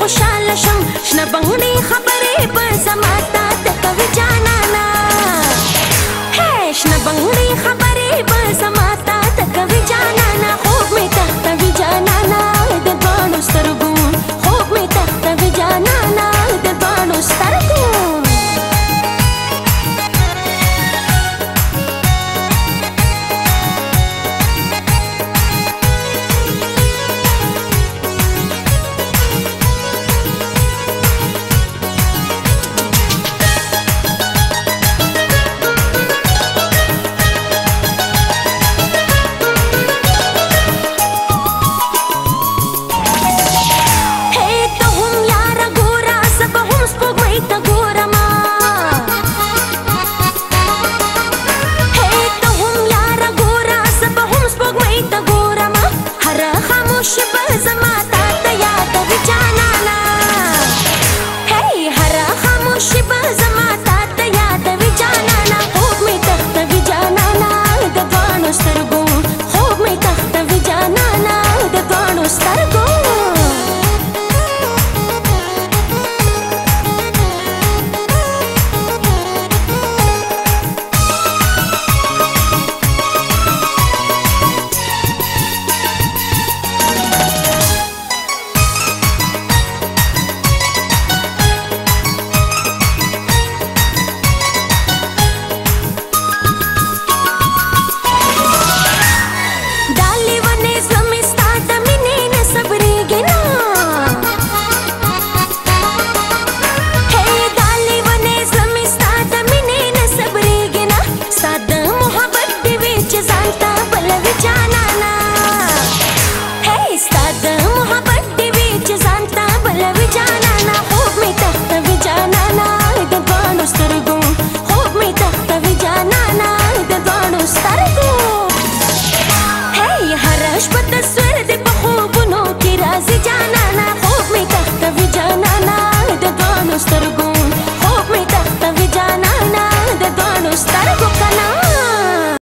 خوشاله شم شنه بهونه خبر